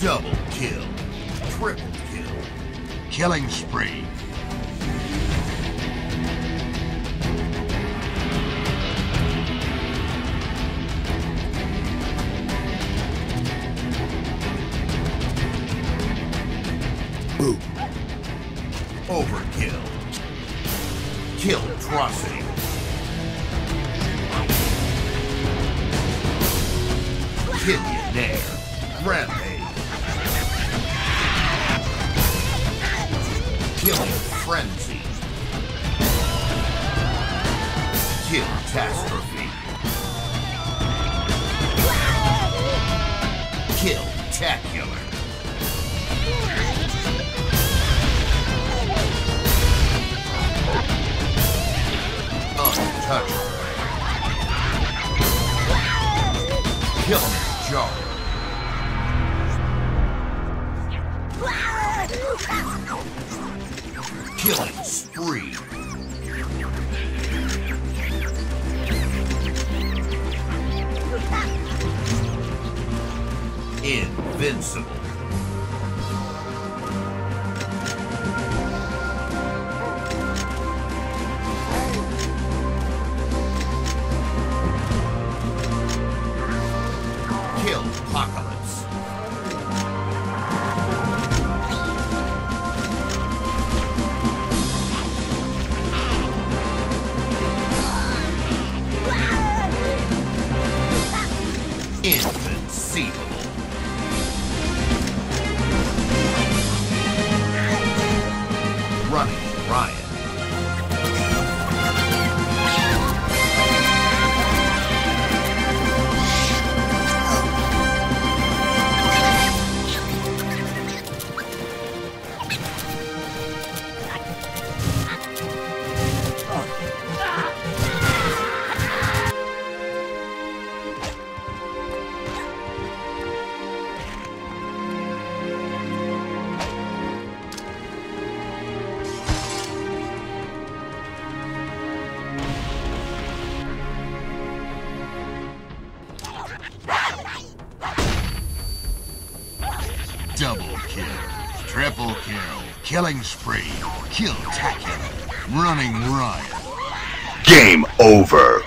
Double kill. Triple kill. Killing spree. Boom. Overkill. Kill atrocity. Killionaire. Rampage. Frenzy. Catastrophe. Kill Tacular. Untouchable. Killing Jar. Killing Spree. Invincible. Inconceivable. Double kill. Triple kill. Killing spree. Kill tacular. Running riot. Game over.